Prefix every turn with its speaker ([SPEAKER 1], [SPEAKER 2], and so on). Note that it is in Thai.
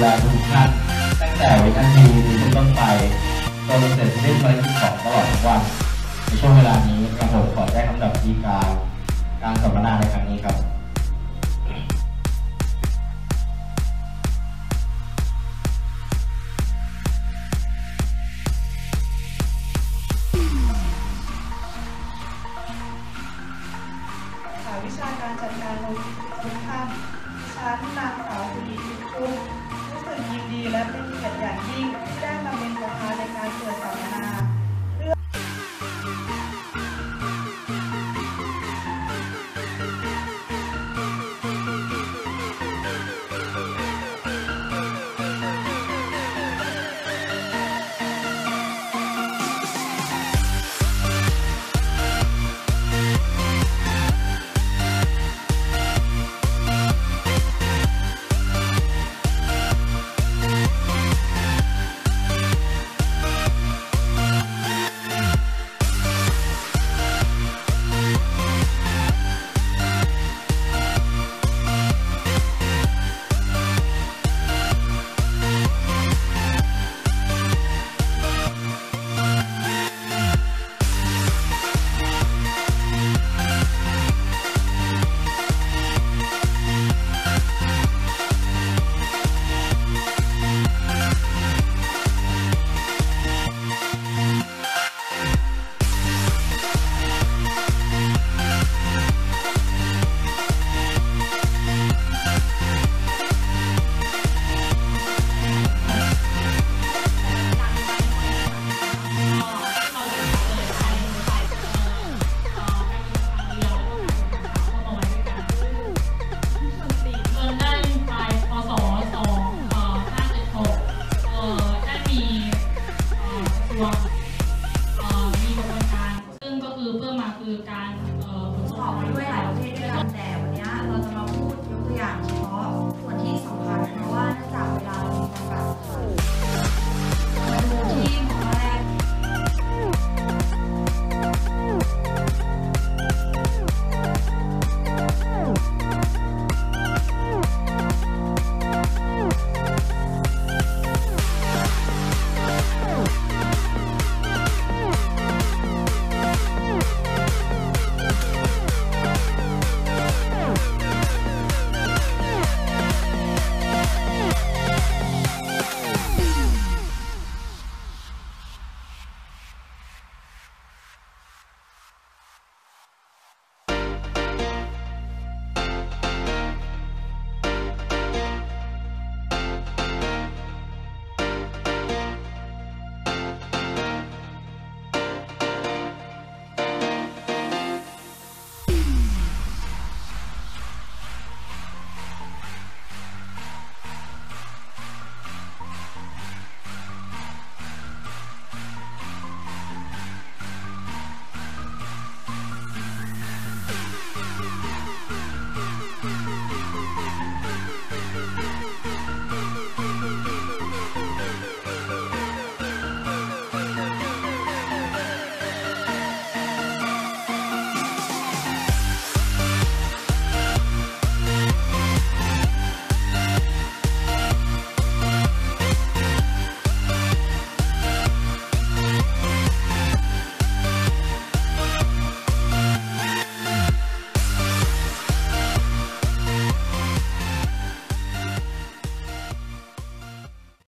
[SPEAKER 1] แลทุกท่านตั้งแต่วินาทีนี้ต้นไปจนเสร็จสิ้นภารกิจของตลอดทั้วันในช่วงเวลานี้กระบบขอแจ้งคำดับ
[SPEAKER 2] ดีการ
[SPEAKER 3] Thank you.